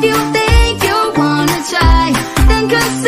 If you think you wanna try, then consider